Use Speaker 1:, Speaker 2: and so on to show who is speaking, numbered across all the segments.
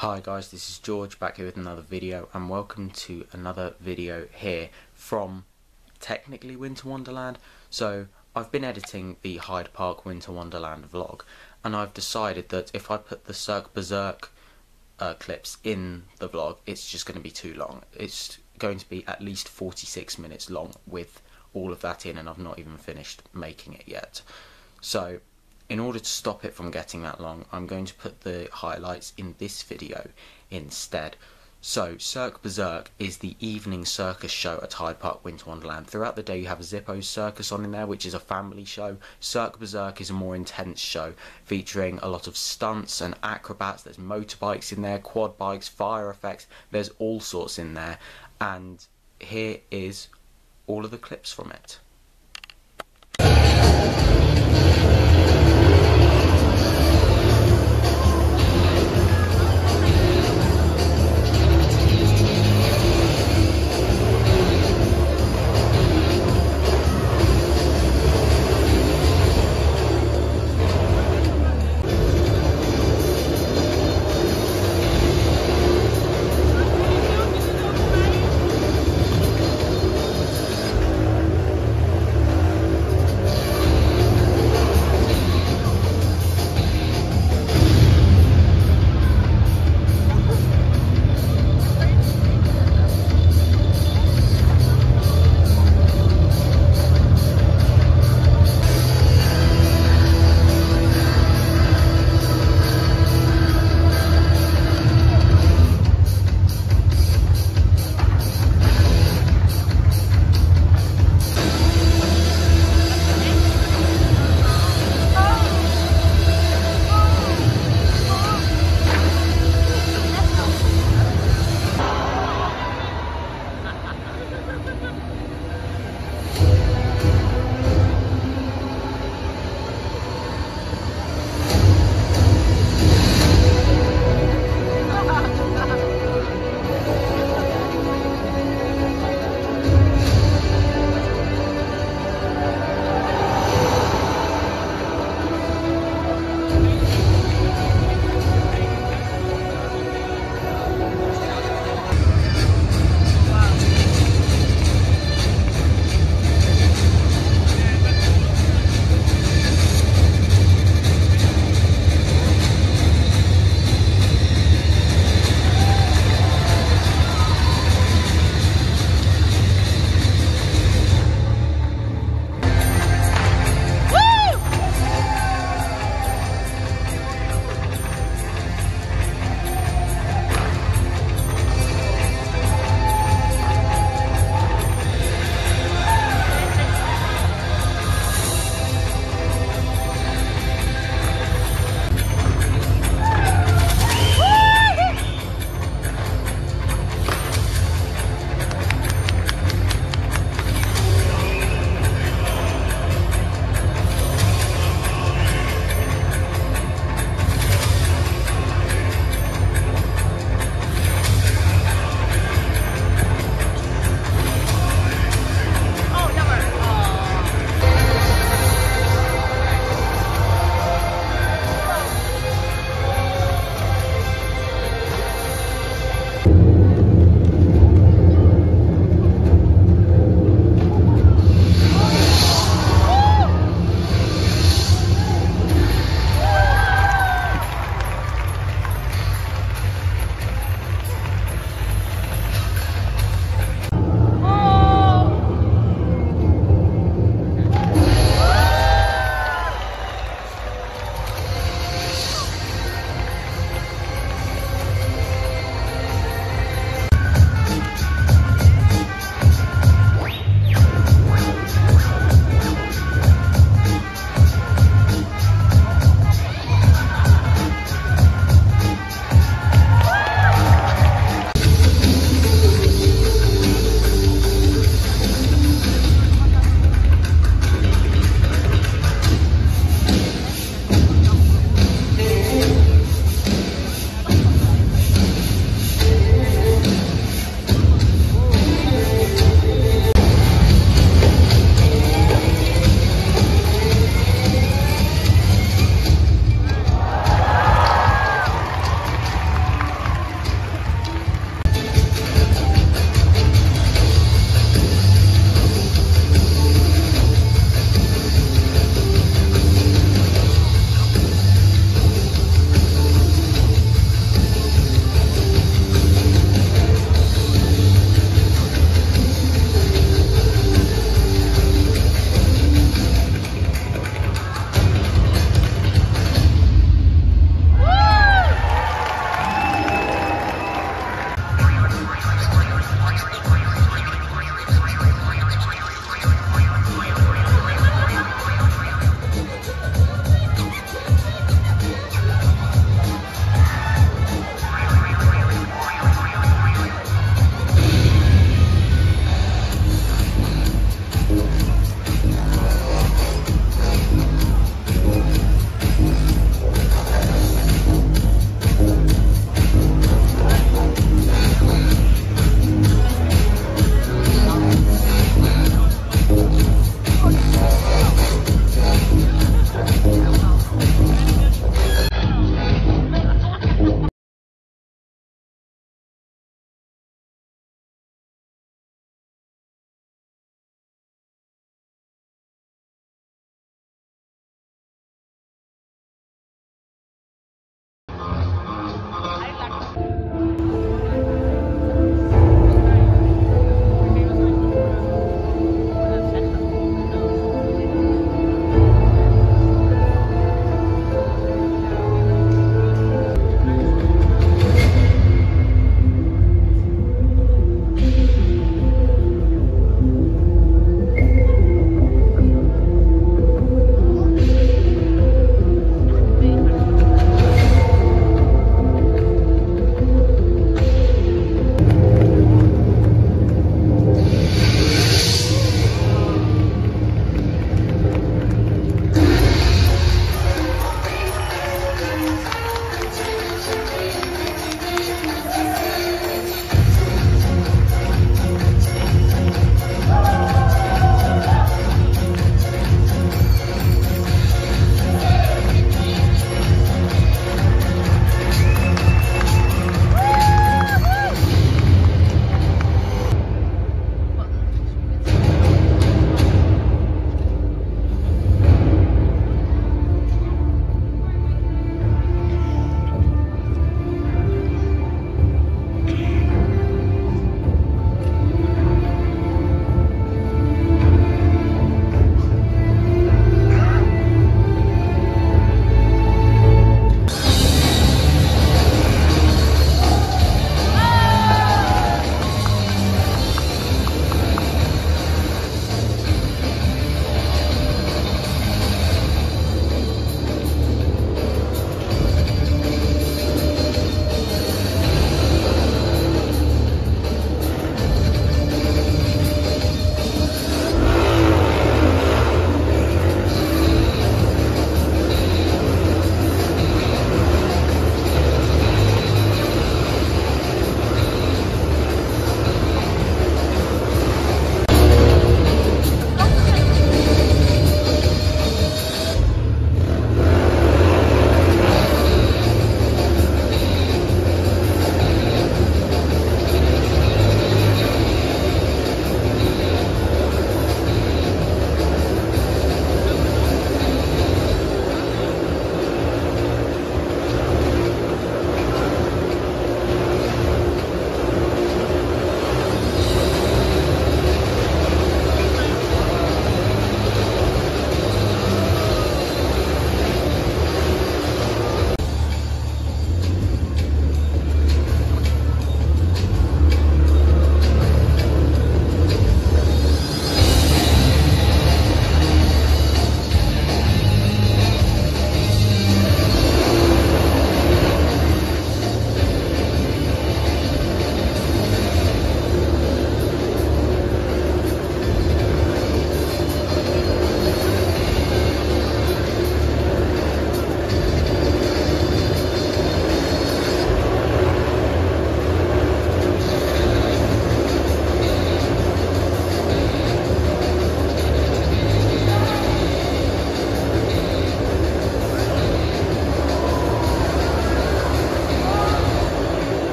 Speaker 1: Hi guys, this is George back here with another video and welcome to another video here from technically Winter Wonderland. So I've been editing the Hyde Park Winter Wonderland vlog and I've decided that if I put the Cirque Berserk uh, clips in the vlog it's just going to be too long. It's going to be at least 46 minutes long with all of that in and I've not even finished making it yet. So in order to stop it from getting that long, I'm going to put the highlights in this video instead. So, Cirque Berserk is the evening circus show at Hyde Park Winter Wonderland. Throughout the day, you have Zippo Circus on in there, which is a family show. Cirque Berserk is a more intense show, featuring a lot of stunts and acrobats. There's motorbikes in there, quad bikes, fire effects. There's all sorts in there. And here is all of the clips from it.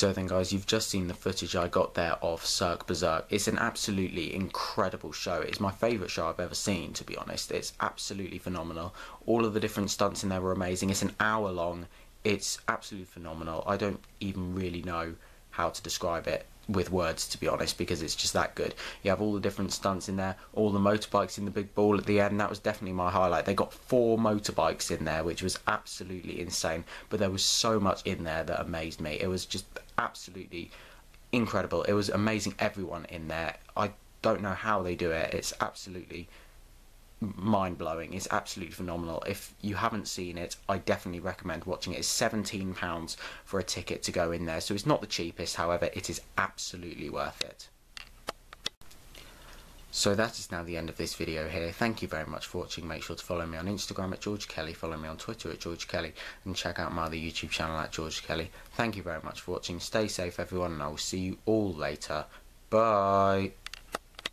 Speaker 1: So then, guys, you've just seen the footage I got there of Cirque Berserk. It's an absolutely incredible show. It's my favourite show I've ever seen, to be honest. It's absolutely phenomenal. All of the different stunts in there were amazing. It's an hour long. It's absolutely phenomenal. I don't even really know how to describe it with words to be honest because it's just that good. You have all the different stunts in there all the motorbikes in the big ball at the end that was definitely my highlight. They got four motorbikes in there which was absolutely insane but there was so much in there that amazed me. It was just absolutely incredible. It was amazing everyone in there. I don't know how they do it. It's absolutely mind blowing. It's absolutely phenomenal. If you haven't seen it, I definitely recommend watching it. It's seventeen pounds for a ticket to go in there, so it's not the cheapest. However, it is absolutely worth it. So that is now the end of this video here. Thank you very much for watching. Make sure to follow me on Instagram at George Kelly, follow me on Twitter at George Kelly, and check out my other YouTube channel at George Kelly. Thank you very much for watching. Stay safe, everyone, and I will see you all later. Bye.